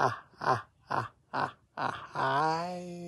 Ah ah, ah, ah, ah, ah, ah, ai.